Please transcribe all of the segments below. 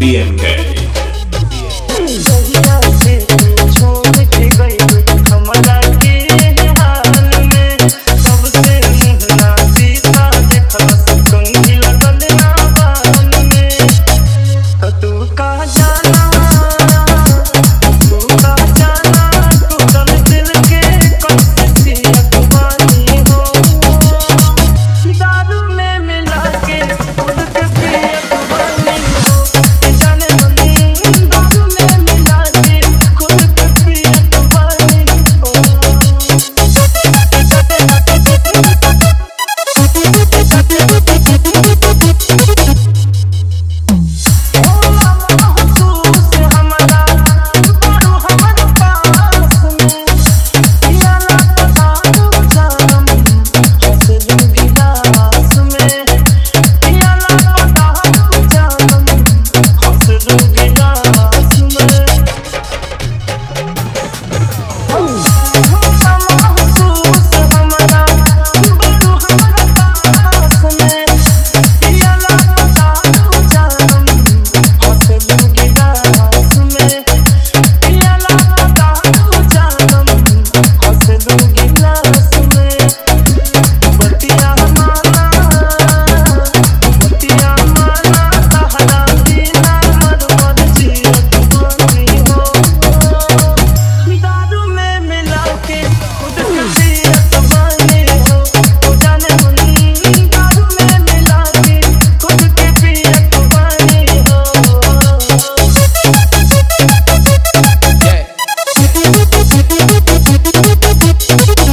BMK.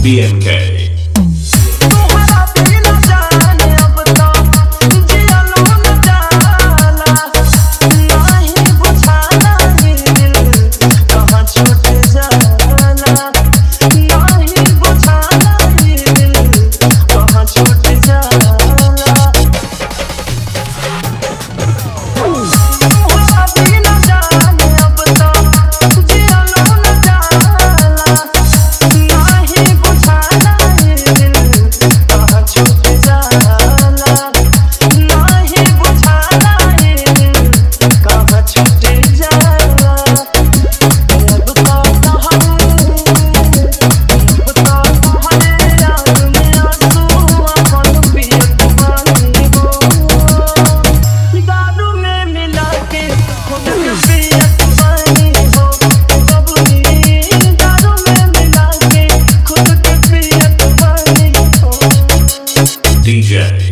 BMK.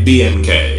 BMK.